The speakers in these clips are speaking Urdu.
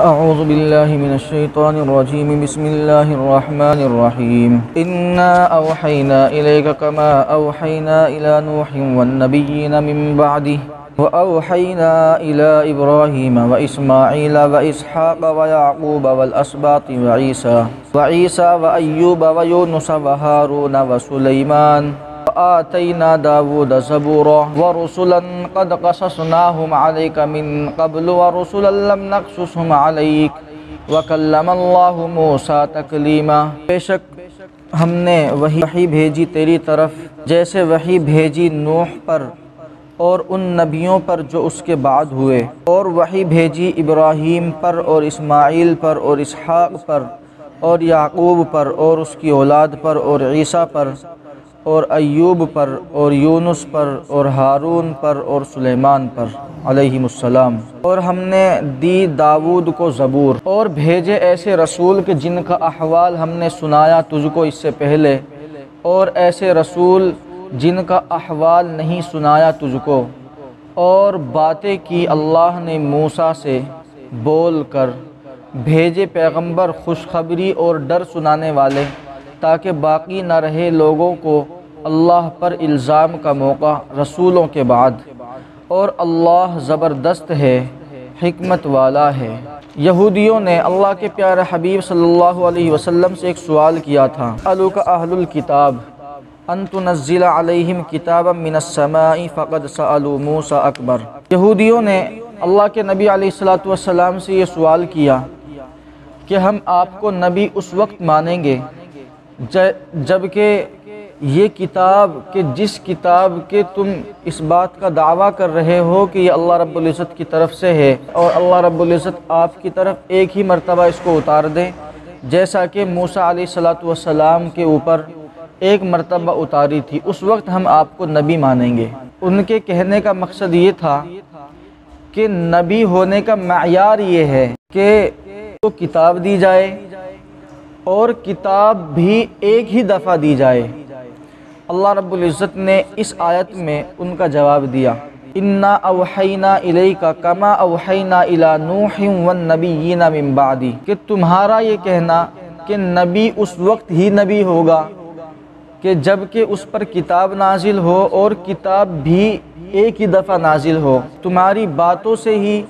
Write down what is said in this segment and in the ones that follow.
أعوذ بالله من الشيطان الرجيم. بسم الله الرحمن الرحيم. إنا أوحينا إليك كما أوحينا إلى نوح والنبيين من بعده وأوحينا إلى إبراهيم وإسماعيل وإسحاق ويعقوب والأسباط وعيسى وعيسى وأيوب ويونس وهارون وسليمان وآتينا داود زبورا ورسلا قد قصصناهم عليك من قبل ورسلا لم نقصصهم عليك وكلم الله موسى تكليما بے شک ہم نے وہی وحی بھیجی تیری طرف، جیسے وحی بھیجی نوح پر اور ان نبیوں پر جو اس کے بعد ہوئے، اور وحی بھیجی ابراہیم پر اور اسماعیل پر اور اسحاق پر اور یعقوب پر اور اس کی اولاد پر اور عیسیٰ پر۔ اور ایوب پر اور یونس پر اور ہارون پر اور سلیمان پر، علیہم السلام۔ اور ہم نے دی داود کو زبور۔ اور بھیجے ایسے رسول کہ جن کا احوال ہم نے سنایا تجھ کو اس سے پہلے۔ اور ایسے رسول جن کا احوال نہیں سنایا تجھ کو۔ اور باتیں کی اللہ نے موسیٰ سے بول کر بھیجے پیغمبر خوشخبری اور ڈر سنانے والے۔ تاکہ باقی نہ رہے لوگوں کو اللہ پر الزام کا موقع رسولوں کے بعد۔ اور اللہ زبردست ہے، حکمت والا ہے۔ یہودیوں نے اللہ کے پیارے حبیب صلی اللہ علیہ وسلم سے ایک سوال کیا تھا۔ الوک اہل الکتاب ان تنزل علیہم کتابا من السماء فقد سألوا موسیٰ اکبر۔ یہودیوں نے اللہ کے نبی علیہ السلام سے یہ سوال کیا کہ ہم آپ کو نبی اس وقت مانیں گے جبکہ یہ کتاب کہ جس کتاب کے تم اس بات کا دعویٰ کر رہے ہو کہ یہ اللہ رب العزت کی طرف سے ہے اور اللہ رب العزت آپ کی طرف ایک ہی مرتبہ اس کو اتار دیں جیسا کہ موسیٰ علیہ السلام کے اوپر ایک مرتبہ اتاری تھی، اس وقت ہم آپ کو نبی مانیں گے۔ ان کے کہنے کا مقصد یہ تھا کہ نبی ہونے کا معیار یہ ہے کہ کتاب دی جائے اور کتاب بھی ایک ہی دفعہ دی جائے۔ اللہ رب العزت نے اس آیت میں ان کا جواب دیا۔ انا اوحینا الیکا کما اوحینا الی نوح والنبیین من بعدی کہ تمہارا یہ کہنا کہ نبی اس وقت ہی نبی ہوگا کہ جبکہ اس پر کتاب نازل ہو اور کتاب بھی ایک ہی دفعہ نازل ہو۔ تمہاری باتوں سے ہی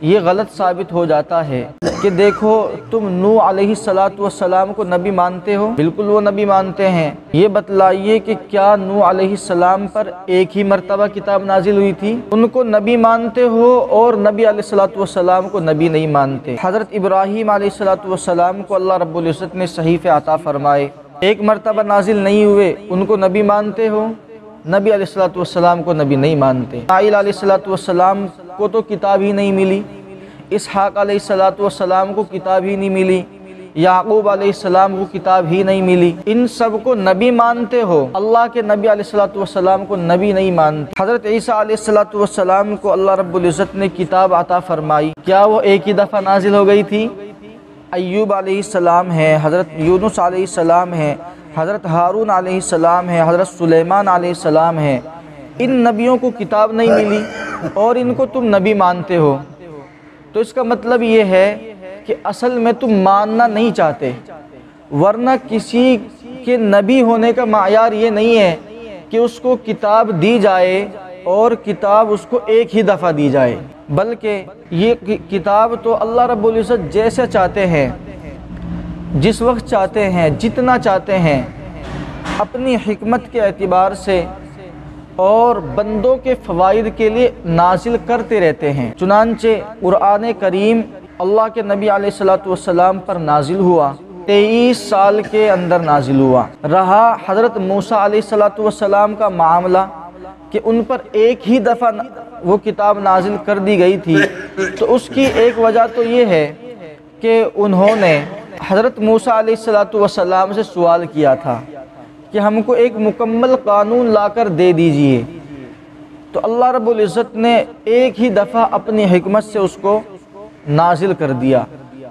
یہ غلط ثابت ہو جاتا ہے کہ دیکھو تم نو علیہ السلام کو نبی مانتے ہو۔ بالکل وہ نبی مانتے ہیں۔ یہ بتلائیے کہ کیا نو علیہ السلام پر ایک ہی مرتبہ کتاب نازل ہوئی تھی؟ ان کو نبی مانتے ہو اور نبی علیہ السلام کو نبی نہیں مانتے۔ حضرت ابراہیم علیہ السلام کو اللہ رب العزت نے صحیف عطا فرمائے۔ ایک مرتبہ نازل نہیں ہوئے، ان کو نبی مانتے ہو؟ نبی علیہ السلام کو نبی نہیں مانتے۔ علیہ السلام کو تو کتاب ہی نہیں ملی۔ اسحاق علیہ السلام کو کتاب ہی نہیں ملی۔ یعقوب علیہ السلام کو کتاب ہی نہیں ملی۔ ان سب کو نبی مانتے ہو۔ اللہ کے نبی علیہ السلام کو نبی نہیں مانتے۔ حضرت عیسیٰ علیہ السلام کو اللہ رب العزت نے کتاب عطا فرمائی۔ کیا وہ ایک ہی دفعہ نازل ہو گئی تھی؟ ایوب علیہ السلام ہے حضرت یونس علیہ السلام ہے حضرت ہارون علیہ السلام ہے حضرت سلیمان علیہ السلام ہے ان نبیوں کو کتاب نہیں ملی اور ان کو تم نبی مانتے ہو۔ تو اس کا مطلب یہ ہے کہ اصل میں تم ماننا نہیں چاہتے، ورنہ کسی کے نبی ہونے کا معیار یہ نہیں ہے کہ اس کو کتاب دی جائے اور کتاب اس کو ایک ہی دفعہ دی جائے۔ بلکہ یہ کتاب تو اللہ رب العزت جیسے چاہتے ہیں۔ جس وقت چاہتے ہیں، جتنا چاہتے ہیں، اپنی حکمت کے اعتبار سے اور بندوں کے فوائد کے لیے نازل کرتے رہتے ہیں۔ چنانچہ قرآن کریم اللہ کے نبی علیہ السلام پر نازل ہوا، تیئیس سال کے اندر نازل ہوا۔ رہا حضرت موسیٰ علیہ السلام کا معاملہ کہ ان پر ایک ہی دفعہ وہ کتاب نازل کر دی گئی تھی۔ تو اس کی ایک وجہ تو یہ ہے کہ انہوں نے حضرت موسیٰ علیہ السلام سے سوال کیا تھا کہ ہم کو ایک مکمل قانون لا کر دے دیجیے۔ تو اللہ رب العزت نے ایک ہی دفعہ اپنی حکمت سے اس کو نازل کر دیا۔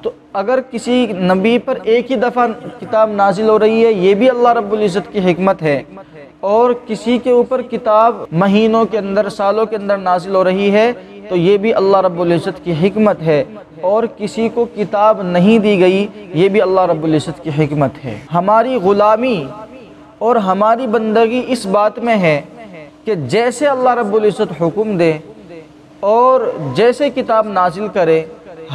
تو اگر کسی نبی پر ایک ہی دفعہ کتاب نازل ہو رہی ہے، یہ بھی اللہ رب العزت کی حکمت ہے۔ اور کسی کے اوپر کتاب مہینوں کے اندر، سالوں کے اندر نازل ہو رہی ہے، تو یہ بھی اللہ رب العزت کی حکمت ہے۔ اور کسی کو کتاب نہیں دی گئی، یہ بھی اللہ رب العزت کی حکمت ہے۔ ہماری غلامی اور ہماری بندگی اس بات میں ہے کہ جیسے اللہ رب العزت حکم دے اور جیسے کتاب نازل کرے،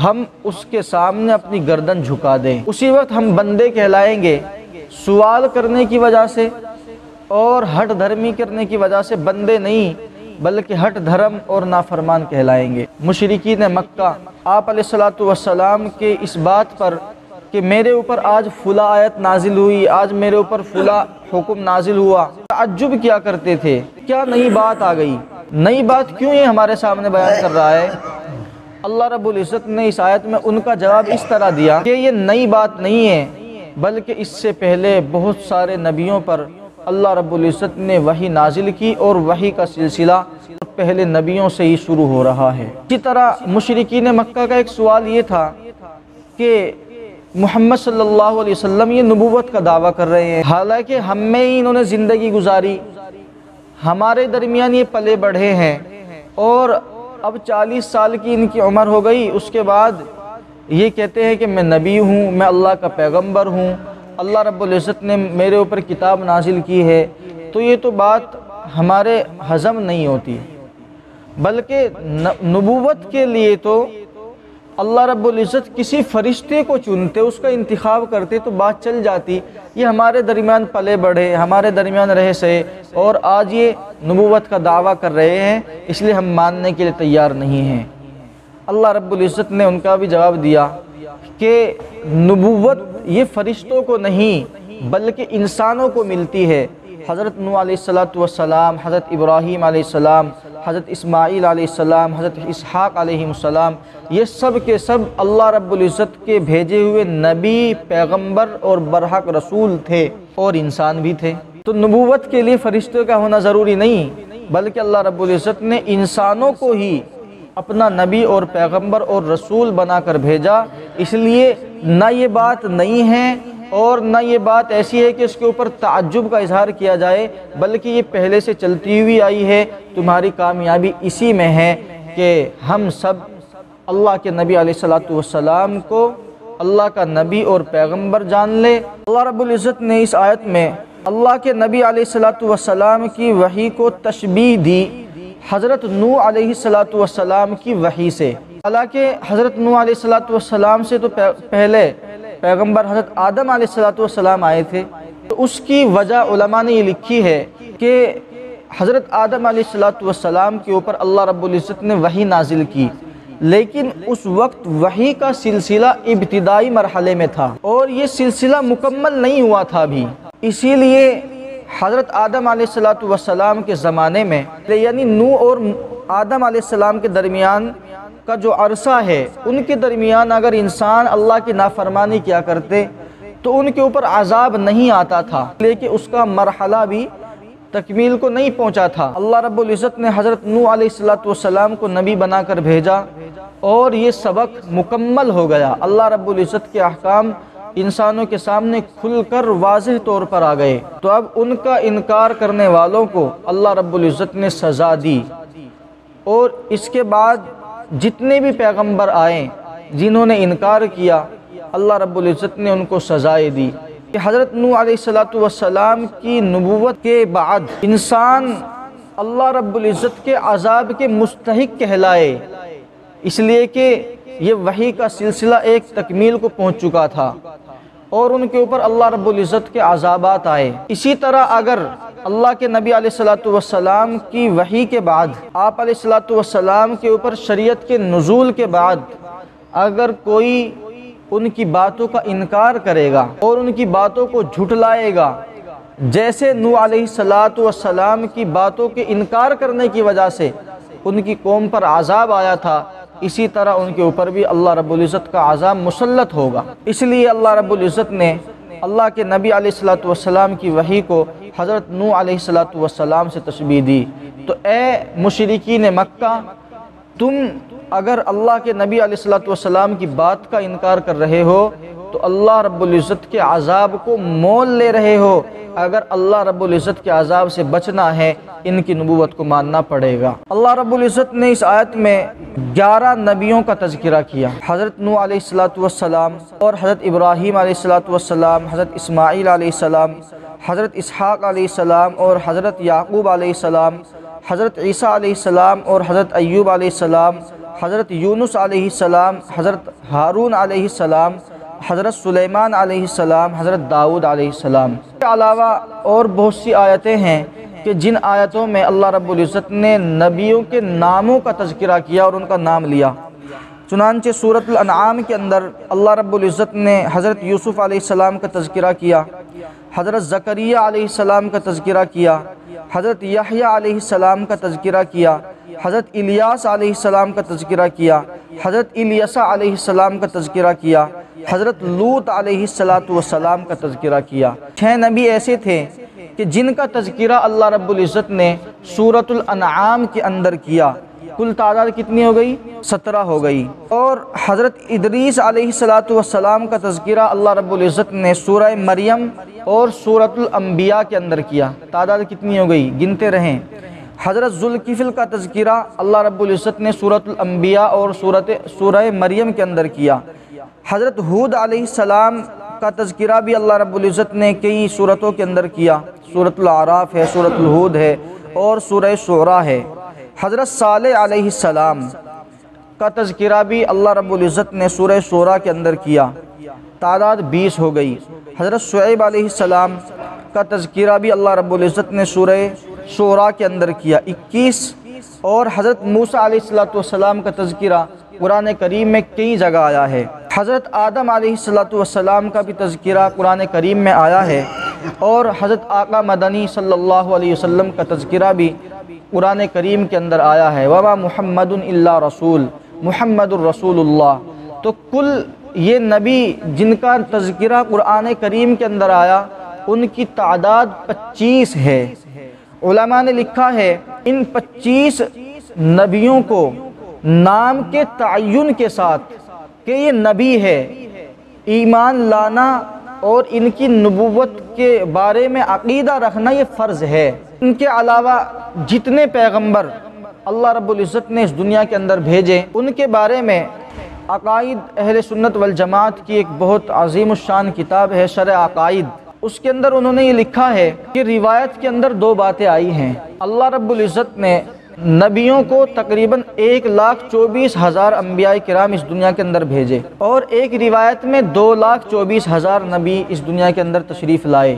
ہم اس کے سامنے اپنی گردن جھکا دیں۔ اسی وقت ہم بندے کہلائیں گے سوال کرنے کی وجہ سے اور ہٹ دھرمی کرنے کی وجہ سے بندے نہیں بلکہ ہٹ دھرم اور نافرمان کہلائیں گے۔ مشرقین مکہ، آپ علیہ السلام کے اس بات پر کہ میرے اوپر آج فلا آیت نازل ہوئی، آج میرے اوپر فلا حکم نازل ہوا۔ تعجب کیا کرتے تھے؟ کیا نئی بات آ گئی؟ نئی بات کیوں یہ ہمارے سامنے بیان کر رہا ہے؟ اللہ رب العزت نے اس آیت میں ان کا جواب اس طرح دیا کہ یہ نئی بات نہیں ہے، بلکہ اس سے پہلے بہت سارے نبیوں پر اللہ رب العزت نے وہی نازل کی اور وہی کا سلسلہ پہلے نبیوں سے ہی شروع ہو رہا ہے۔ اسی طرح مشرقین مکہ کا ایک سوال یہ تھا کہ محمد صلی اللہ علیہ وسلم یہ نبوت کا دعویٰ کر رہے ہیں۔ حالانکہ ہم میں ہی انہوں نے زندگی گزاری۔ ہمارے درمیان یہ پلے بڑھے ہیں۔ اور اب چالیس سال کی ان کی عمر ہو گئی، اس کے بعد یہ کہتے ہیں کہ میں نبی ہوں، میں اللہ کا پیغمبر ہوں۔ اللہ رب العزت نے میرے اوپر کتاب نازل کی ہے، تو یہ تو بات ہمارے ہضم نہیں ہوتی۔ بلکہ نبوت کے لیے تو اللہ رب العزت کسی فرشتے کو چنتے، اس کا انتخاب کرتے تو بات چل جاتی۔ یہ ہمارے درمیان پلے بڑھے، ہمارے درمیان رہ سہے۔ اور آج یہ نبوت کا دعویٰ کر رہے ہیں، اس لیے ہم ماننے کے لیے تیار نہیں ہیں۔ اللہ رب العزت نے ان کا بھی جواب دیا کہ نبوت یہ فرشتوں کو نہیں، بلکہ انسانوں کو ملتی ہے۔ حضرت نو علیہ السلام حضرت ابراہیم علیہ السلام، حضرت اسماعیل علیہ السلام، حضرت اسحاق علیہ السلام، یہ سب کے سب اللہ رب العزت کے بھیجے ہوئے نبی، پیغمبر اور برحق رسول تھے اور انسان بھی تھے۔ تو نبوت کے لیے فرشتوں کا ہونا ضروری نہیں، بلکہ اللہ رب العزت نے انسانوں کو ہی اپنا نبی اور پیغمبر اور رسول بنا کر بھیجا۔ اس لیے نہ یہ بات نہیں ہے اور نہ یہ بات ایسی ہے کہ اس کے اوپر تعجب کا اظہار کیا جائے، بلکہ یہ پہلے سے چلتی ہوئی آئی ہے۔ تمہاری کامیابی اسی میں ہے کہ ہم سب اللہ کے نبی علیہ السلام کو اللہ کا نبی اور پیغمبر جان لے۔ اللہ رب العزت نے اس آیت میں اللہ کے نبی علیہ السلام کی وحی کو تشبیح دی۔ حضرت نو علیہ السلام کی وحی سے۔ حالانکہ حضرت نو علیہ السلام سے تو پہلے پیغمبر حضرت آدم علیہ السلام آئے تھے۔ تو اس کی وجہ علماء نے یہ لکھی ہے کہ حضرت آدم علیہ السلام کے اوپر اللہ رب العزت نے وحی نازل کی۔ لیکن اس وقت وحی کا سلسلہ ابتدائی مرحلے میں تھا اور یہ سلسلہ مکمل نہیں ہوا تھا ابھی۔ اسی لیے حضرت آدم علیہ السلام کے زمانے میں یعنی نو اور آدم علیہ السلام کے درمیان کا جو عرصہ ہے، ان کے درمیان اگر انسان اللہ کی نافرمانی کیا کرتے، تو ان کے اوپر عذاب نہیں آتا تھا، لیکن اس کا مرحلہ بھی تکمیل کو نہیں پہنچا تھا۔ اللہ رب العزت نے حضرت نو علیہ السلام کو نبی بنا کر بھیجا اور یہ سبق مکمل ہو گیا۔ اللہ رب العزت کے احکام انسانوں کے سامنے کھل کر واضح طور پر آ گئے۔ تو اب ان کا انکار کرنے والوں کو اللہ رب العزت نے سزا دی۔ اور اس کے بعد جتنے بھی پیغمبر آئے جنہوں نے انکار کیا، اللہ رب العزت نے ان کو سزائے دی۔ کہ حضرت نو علیہ السلام کی نبوت کے بعد انسان اللہ رب العزت کے عذاب کے مستحق کہلائے۔ اس لیے کہ یہ وحی کا سلسلہ ایک تکمیل کو پہنچ چکا تھا۔ اور ان کے اوپر اللہ رب العزت کے عذابات آئے۔ اسی طرح اگر اللہ کے نبی علیہ السلام کی وحی کے بعد، آپ علیہ السلام کے اوپر شریعت کے نزول کے بعد اگر کوئی ان کی باتوں کا انکار کرے گا اور ان کی باتوں کو جھٹلائے گا، جیسے نو علیہ السلام کی باتوں کے انکار کرنے کی وجہ سے ان کی قوم پر عذاب آیا تھا اسی طرح ان کے اوپر بھی اللہ رب العزت کا عذاب مسلط ہوگا۔ اس لیے اللہ رب العزت نے اللہ کے نبی علیہ السلام کی وحی کو حضرت نو علیہ السلام سے تشبیح دی۔ تو اے مشرقین مکہ، تم اگر اللہ کے نبی علیہ السلام کی بات کا انکار کر رہے ہو تو اللہ رب العزت کے عذاب کو مول لے رہے ہو۔ اگر اللہ رب العزت کے عذاب سے بچنا ہے، ان کی نبوت کو ماننا پڑے گا۔ اللہ رب العزت نے اس آیت میں گیارہ نبیوں کا تذکرہ کیا۔ حضرت نو علیہ السلاۃ والسلام اور حضرت ابراہیم علیہ السلاۃ والسلام، حضرت اسماعیل علیہ السلام، حضرت اسحاق علیہ السلام اور حضرت یعقوب علیہ السلام، حضرت عیسیٰ علیہ السلام اور حضرت ایوب علیہ السلام، حضرت یونس علیہ السلام، حضرت ہارون علیہ السلام حضرت سلیمان علیہ السلام، حضرت داؤد علیہ السلام۔ اس کے علاوہ اور بہت سی آیتیں ہیں کہ جن آیتوں میں اللہ رب العزت نے نبیوں کے ناموں کا تذکرہ کیا اور ان کا نام لیا۔ چنانچہ صورت الانعام کے اندر اللہ رب العزت نے حضرت یوسف علیہ السلام کا تذکرہ کیا، حضرت زکریہ علیہ السلام کا تذکرہ کیا، حضرت یحییٰ علیہ السلام کا تذکرہ کیا، حضرت الیاس علیہ السلام کا تذکرہ کیا، حضرت الیسا علیہ السلام کا تذکرہ کیا۔ حضرت لوت علیہ السلام کا تذکرہ کیا۔ چھ نبی ایسے تھے کہ جن کا تذکرہ اللہ رب العزت نے سورة الانعام کے اندر کیا۔ کل تعداد کتنی ہو گئی؟ سترہ ہو گئی۔ اور حضرت ادریس علیہ السلام کا تذکرہ اللہ رب العزت نے سورہ مریم اور سورة الانبیاء کے اندر کیا۔ تعداد کتنی ہو گئی؟ گنتے رہیں۔ حضرت ذوالکفل کا تذکرہ اللہ رب العزت نے سورة الانبیاء اور سورہ مریم کے اندر کیا۔ حضرت حود علیہ السلام کا تذکرہ بھی اللہ رب العزت نے کئی صورتوں کے اندر کیا۔ سورة العراف ہے، سورة الحود ہے اور سورہ شعراء ہے۔ حضرت صالح علیہ السلام کا تذکرہ بھی اللہ رب العزت نے سورہ شعراء کے اندر کیا۔ تعداد بیس ہو گئی۔ حضرت شعیب علیہ السلام کا تذکرہ بھی اللہ رب العزت نے سورہ شعراء کے اندر کیا۔ اکیس اور حضرت موسیٰ علیہ السلام کا تذکرہ قرآن کریم میں کئی جگہ آیا ہے۔ حضرت آدم علیہ السلام کا بھی تذکرہ قرآن کریم میں آیا ہے اور حضرت آقا مدنی صلی اللہ علیہ وسلم کا تذکرہ بھی قرآن کریم کے اندر آیا ہے۔ وما محمد اللہ رسول، محمد الرسول اللہ تو کل یہ نبی جن کا تذکرہ قرآن کریم کے اندر آیا، ان کی تعداد پچیس ہے۔ علماء نے لکھا ہے، ان پچیس نبیوں کو نام کے تعین کے ساتھ کہ یہ نبی ہے، ایمان لانا اور ان کی نبوت کے بارے میں عقیدہ رکھنا یہ فرض ہے۔ ان کے علاوہ جتنے پیغمبر اللہ رب العزت نے اس دنیا کے اندر بھیجے، ان کے بارے میں عقائد اہل سنت والجماعت کی ایک بہت عظیم الشان کتاب ہے، شرع عقائد۔ اس کے اندر انہوں نے یہ لکھا ہے کہ روایت کے اندر دو باتیں آئی ہیں۔ اللہ رب العزت نے نبیوں کو تقریباً ایک لاکھ چوبیس ہزار انبیاء کرام اس دنیا کے اندر بھیجے اور ایک روایت میں دو لاکھ چوبیس ہزار نبی اس دنیا کے اندر تشریف لائے۔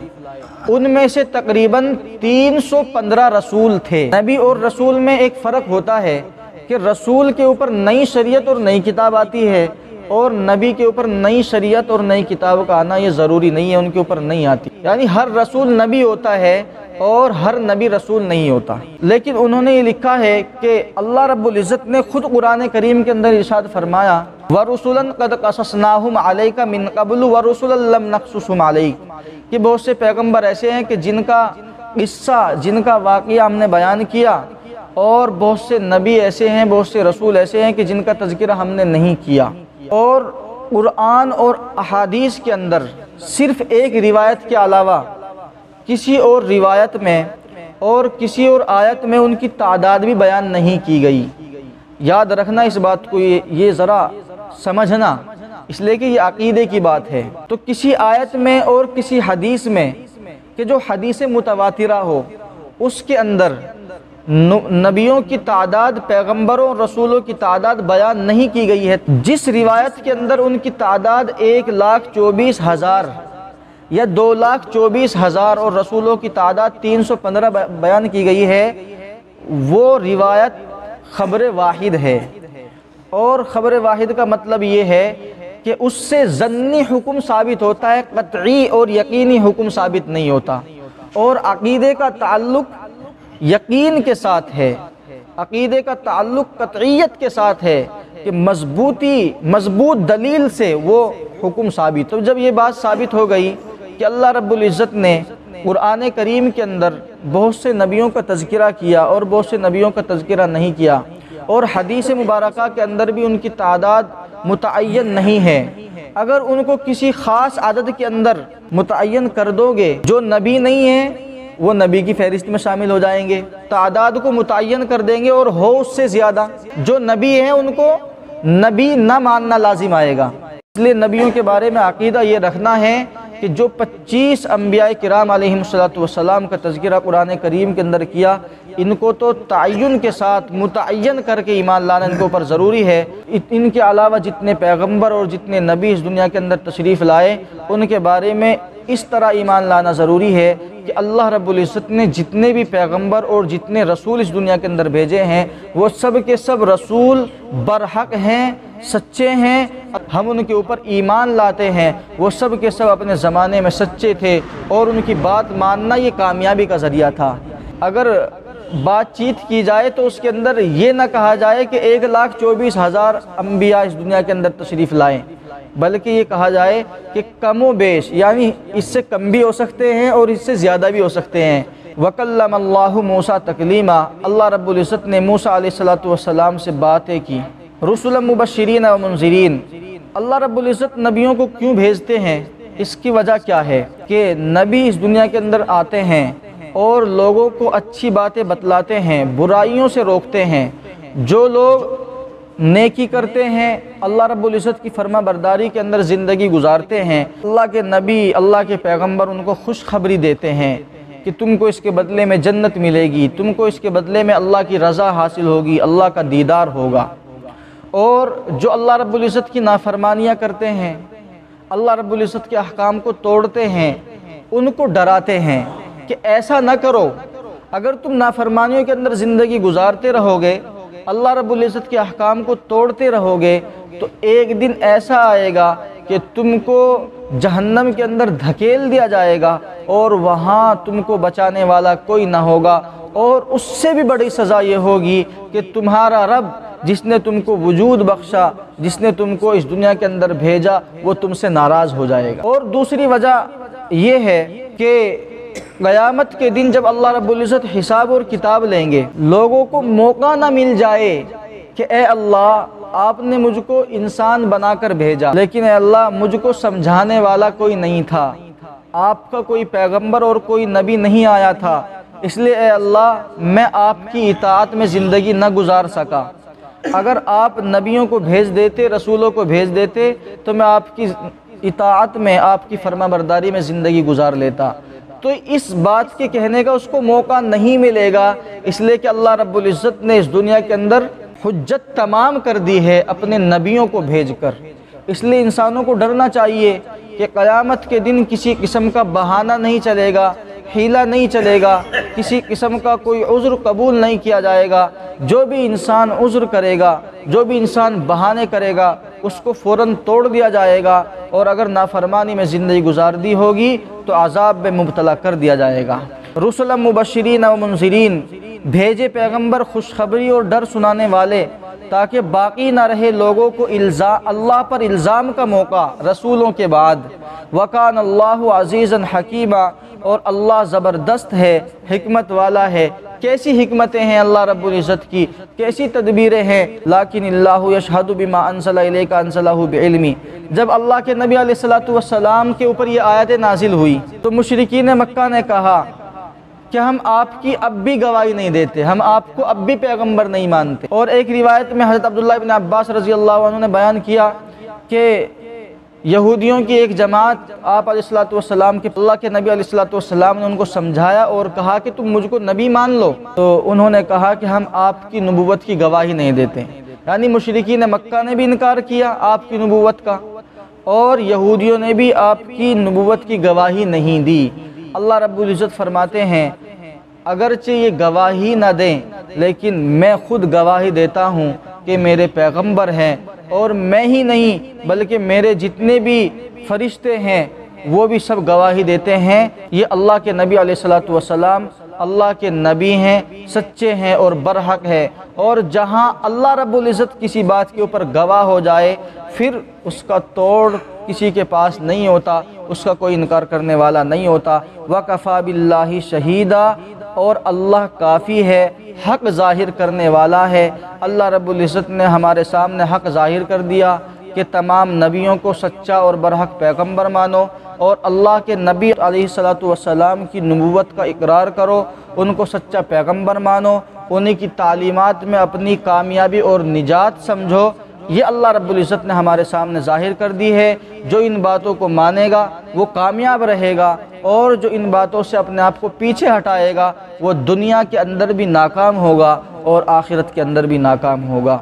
ان میں سے تقریباً تین سو پندرہ رسول تھے۔ نبی اور رسول میں ایک فرق ہوتا ہے کہ رسول کے اوپر نئی شریعت اور نئی کتاب آتی ہے۔ اور نبی کے اوپر نئی شریعت اور نئی کتاب کا آنا یہ ضروری نہیں ہے، ان کے اوپر نہیں آتی۔ یعنی ہر رسول نبی ہوتا ہے اور ہر نبی رسول نہیں ہوتا۔ لیکن انہوں نے یہ لکھا ہے کہ اللہ رب العزت نے خود قرآن کریم کے اندر ارشاد فرمایا وَرُسُولًا قَدْ قَصَصْنَاهُمْ عَلَيْكَ مِن قَبْلُ وَرُسُولًا لَمْ نَقْصُصُهُمْ عَلَيْكَ۔ کہ بہت سے پیغمبر ایسے ہیں کہ جن کا قصہ، جن کا واقعہ ہم نے بیان کیا، اور بہت سے نبی ایسے ہیں، بہت سے رسول ایسے ہیں کہ جن کا تذکرہ ہم نے نہیں کیا۔ اور قرآن اور احادیث کے اندر صرف ایک روایت کے علاوہ کسی اور روایت میں اور کسی اور آیت میں ان کی تعداد بھی بیان نہیں کی گئی۔ یاد رکھنا اس بات کو، یہ ذرا سمجھنا۔ اس لیے کہ یہ عقیدے کی بات ہے۔ تو کسی آیت میں اور کسی حدیث میں کہ جو حدیث متواترہ ہو، اس کے اندر نبیوں کی تعداد، پیغمبروں، رسولوں کی تعداد بیان نہیں کی گئی ہے۔ جس روایت کے اندر ان کی تعداد ایک لاکھ چوبیس ہزار یا دو لاکھ چوبیس ہزار اور رسولوں کی تعداد تین سو پندرہ بیان کی گئی ہے، وہ روایت خبر واحد ہے۔ اور خبر واحد کا مطلب یہ ہے کہ اس سے ضنی حکم ثابت ہوتا ہے، قطعی اور یقینی حکم ثابت نہیں ہوتا۔ اور عقیدے کا تعلق یقین کے ساتھ ہے، عقیدے کا تعلق قطعیت کے ساتھ ہے کہ مضبوطی، مضبوط دلیل سے وہ حکم ثابت تو جب یہ بات ثابت ہو گئی کہ اللہ رب العزت نے قرآن کریم کے اندر بہت سے نبیوں کا تذکرہ کیا اور بہت سے نبیوں کا تذکرہ نہیں کیا اور حدیث مبارکہ کے اندر بھی ان کی تعداد متعین نہیں ہے، اگر ان کو کسی خاص عدد کے اندر متعین کر دو گے، جو نبی نہیں ہیں وہ نبی کی فہرست میں شامل ہو جائیں گے۔ تعداد کو متعین کر دیں گے اور ہو اس سے زیادہ۔ جو نبی ہیں ان کو نبی نہ ماننا لازم آئے گا۔ اس لیے نبیوں کے بارے میں عقیدہ یہ رکھنا ہے کہ جو پچیس انبیاء کرام علیہ السلام کا تذکرہ قرآن کریم کے اندر کیا، ان کو تو تعین کے ساتھ متعین کر کے ایمان لانا ان کے اوپر ضروری ہے۔ ان کے علاوہ جتنے پیغمبر اور جتنے نبی اس دنیا کے اندر تشریف لائے، ان کے بارے میں اس طرح ایمان لانا ضروری ہے۔ کہ اللہ رب العزت نے جتنے بھی پیغمبر اور جتنے رسول اس دنیا کے اندر بھیجے ہیں، وہ سب کے سب رسول برحق ہیں، سچے ہیں۔ ہم ان کے اوپر ایمان لاتے ہیں، وہ سب کے سب اپنے زمانے میں سچے تھے اور ان کی بات ماننا یہ کامیابی کا ذریعہ تھا۔ اگر بات چیت کی جائے تو اس کے اندر یہ نہ کہا جائے کہ ایک لاکھ چوبیس ہزار انبیاء اس دنیا کے اندر تشریف لائیں۔ بلکہ یہ کہا جائے کہ کم و بیش یعنی اس سے کم بھی ہو سکتے ہیں اور اس سے زیادہ بھی ہو سکتے ہیں۔ وکلم اللہ موسیٰ تکلیمہ اللہ رب العزت نے موسیٰ علیہ السلام سے باتیں کی۔ رسول مبشرین و منظرین اللہ رب العزت نبیوں کو کیوں بھیجتے ہیں؟ اس کی وجہ کیا ہے؟ کہ نبی اس دنیا کے اندر آتے ہیں اور لوگوں کو اچھی باتیں بتلاتے ہیں، برائیوں سے روکتے ہیں۔ جو لوگ نیکی کرتے ہیں، اللہ رب العزت کی فرما برداری کے اندر زندگی گزارتے ہیں۔ اللہ کے نبی، اللہ کے پیغمبر ان کو خوشخبری دیتے ہیں کہ تم کو اس کے بدلے میں جنت ملے گی، تم کو اس کے بدلے میں اللہ کی رضا حاصل ہوگی، اللہ کا دیدار ہوگا۔ اور جو اللہ رب العزت کی نافرمانیاں کرتے ہیں، اللہ رب العزت کے احکام کو توڑتے ہیں، ان کو ڈراتے ہیں کہ ایسا نہ کرو۔ اگر تم نافرمانیوں کے اندر زندگی گزارتے رہو گے اللہ رب العزت کے احکام کو توڑتے رہو گے تو ایک دن ایسا آئے گا کہ تم کو جہنم کے اندر دھکیل دیا جائے گا اور وہاں تم کو بچانے والا کوئی نہ ہوگا، اور اس سے بھی بڑی سزا یہ ہوگی کہ تمہارا رب جس نے تم کو وجود بخشا، جس نے تم کو اس دنیا کے اندر بھیجا، وہ تم سے ناراض ہو جائے گا۔ اور دوسری وجہ یہ ہے کہ قیامت کے دن جب اللہ رب العزت حساب اور کتاب لیں گے، لوگوں کو موقع نہ مل جائے کہ اے اللہ، آپ نے مجھ کو انسان بنا کر بھیجا۔ لیکن اے اللہ، مجھ کو سمجھانے والا کوئی نہیں تھا۔ آپ کا کوئی پیغمبر اور کوئی نبی نہیں آیا تھا۔ اس لیے اے اللہ، میں آپ کی اطاعت میں زندگی نہ گزار سکا۔ اگر آپ نبیوں کو بھیج دیتے، رسولوں کو بھیج دیتے، تو میں آپ کی اطاعت میں، آپ کی فرما برداری میں زندگی گزار لیتا۔ تو اس بات کے کہنے کا اس کو موقع نہیں ملے گا، اس لیے کہ اللہ رب العزت نے اس دنیا کے اندر حجت تمام کر دی ہے اپنے نبیوں کو بھیج کر۔ اس لیے انسانوں کو ڈرنا چاہیے کہ قیامت کے دن کسی قسم کا بہانہ نہیں چلے گا۔ ہیلہ نہیں چلے گا، کسی قسم کا کوئی عذر قبول نہیں کیا جائے گا۔ جو بھی انسان عذر کرے گا، جو بھی انسان بہانے کرے گا، اس کو فوراً توڑ دیا جائے گا۔ اور اگر نافرمانی میں زندگی گزار دی ہوگی، تو عذاب میں مبتلا کر دیا جائے گا۔ رسول مبشرین و منظرین بھیجے پیغمبر خوشخبری اور ڈر سنانے والے، تاکہ باقی نہ رہے لوگوں کو الزام اللہ پر الزام کا موقع رسولوں کے بعد۔ وکان اللہ عزیز حکیمہ اور اللہ زبردست ہے، حکمت والا ہے۔ کیسی حکمتیں ہیں اللہ رب العزت کی؟ کیسی تدبیریں ہیں؟ لیکن اللہ یشہد بما انزل الیک، انزلہ بعلمی جب اللہ کے نبی علیہ السلام کے اوپر یہ آیت نازل ہوئی، تو مشرقین مکہ نے کہا کہ ہم آپ کی اب بھی گواہی نہیں دیتے، ہم آپ کو اب بھی پیغمبر نہیں مانتے۔ اور ایک روایت میں حضرت عبداللہ ابن عباس رضی اللہ عنہ نے بیان کیا کہ یہودیوں کی ایک جماعت، آپ علیہ السلام کے، اللہ کے نبی علیہ السلام نے ان کو سمجھایا اور کہا کہ تم مجھ کو نبی مان لو۔ تو انہوں نے کہا کہ ہم آپ کی نبوت کی گواہی نہیں دیتے۔ یعنی مشرقین مکہ نے بھی انکار کیا آپ کی نبوت کا، اور یہودیوں نے بھی آپ کی نبوت کی گواہی نہیں دی۔ اللہ رب العزت فرماتے ہیں، اگرچہ یہ گواہی نہ دیں، لیکن میں خود گواہی دیتا ہوں کہ میرے پیغمبر ہیں۔ اور میں ہی نہیں، بلکہ میرے جتنے بھی فرشتے ہیں، وہ بھی سب گواہی دیتے ہیں، یہ اللہ کے نبی علیہ السلام اللہ کے نبی ہیں، سچے ہیں اور برحق ہے اور جہاں اللہ رب العزت کسی بات کے اوپر گواہ ہو جائے، پھر اس کا توڑ کسی کے پاس نہیں ہوتا، اس کا کوئی انکار کرنے والا نہیں ہوتا۔ وَقَفَى بِاللَّهِ شَهِيدًا، اور اللہ کافی ہے، حق ظاہر کرنے والا ہے۔ اللہ رب العزت نے ہمارے سامنے حق ظاہر کر دیا کہ تمام نبیوں کو سچا اور برحق پیغمبر مانو، اور اللہ کے نبی علیہ صلاۃ والسلام کی نبوت کا اقرار کرو، ان کو سچا پیغمبر مانو۔ انہی کی تعلیمات میں اپنی کامیابی اور نجات سمجھو۔ یہ اللہ رب العزت نے ہمارے سامنے ظاہر کر دی ہے، جو ان باتوں کو مانے گا، وہ کامیاب رہے گا، اور جو ان باتوں سے اپنے آپ کو پیچھے ہٹائے گا، وہ دنیا کے اندر بھی ناکام ہوگا اور آخرت کے اندر بھی ناکام ہوگا۔